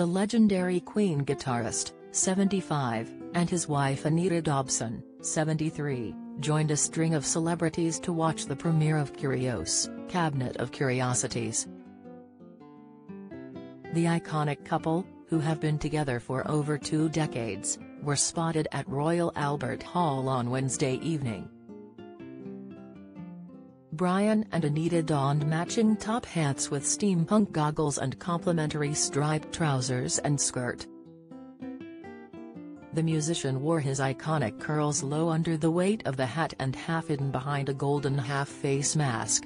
The legendary Queen guitarist, 75, and his wife Anita Dobson, 73, joined a string of celebrities to watch the premiere of Kurios, Cabinet of Curiosities. The iconic couple, who have been together for over two decades, were spotted at Royal Albert Hall on Wednesday evening. Brian and Anita donned matching top hats with steampunk goggles and complimentary striped trousers and skirt. The musician wore his iconic curls low under the weight of the hat and half hidden behind a golden half-face mask.